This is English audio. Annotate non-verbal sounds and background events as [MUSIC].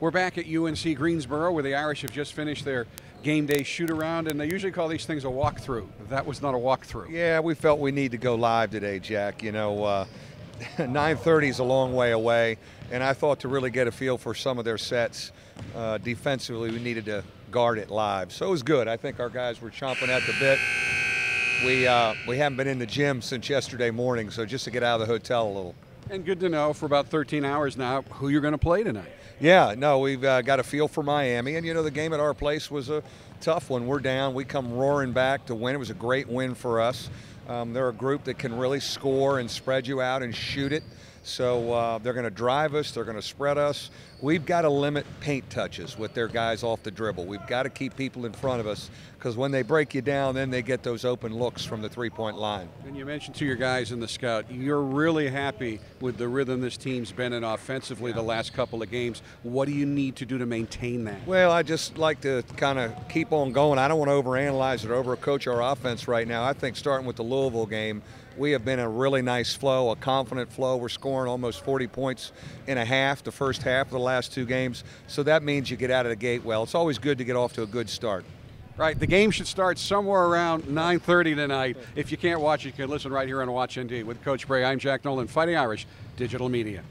We're back at UNC Greensboro where the Irish have just finished their game day shoot around, and they usually call these things a walkthrough. That was not a walkthrough. Yeah, we felt we need to go live today, Jack. You know, uh, [LAUGHS] 9:30 is a long way away, and I thought to really get a feel for some of their sets uh, defensively, we needed to guard it live. So it was good. I think our guys were chomping at the bit. We uh, we haven't been in the gym since yesterday morning, so just to get out of the hotel a little. And good to know for about 13 hours now who you're going to play tonight. Yeah, no, we've uh, got a feel for Miami, and you know the game at our place was a tough one. We're down, we come roaring back to win. It was a great win for us. Um, they're a group that can really score and spread you out and shoot it. So uh, they're going to drive us, they're going to spread us. We've got to limit paint touches with their guys off the dribble. We've got to keep people in front of us because when they break you down, then they get those open looks from the three point line. And you mentioned to your guys in the scout, you're really happy with the rhythm this team's been in offensively the last couple of games. What do you need to do to maintain that? Well, I just like to kind of keep on going. I don't want to overanalyze it or overcoach our offense right now. I think starting with the Louisville game, we have been a really nice flow, a confident flow. We're scoring almost 40 points in a half, the first half of the last two games. So that means you get out of the gate well. It's always good to get off to a good start. Right, the game should start somewhere around 9.30 tonight. If you can't watch it, you can listen right here on Watch ND. With Coach Brey, I'm Jack Nolan, Fighting Irish Digital Media.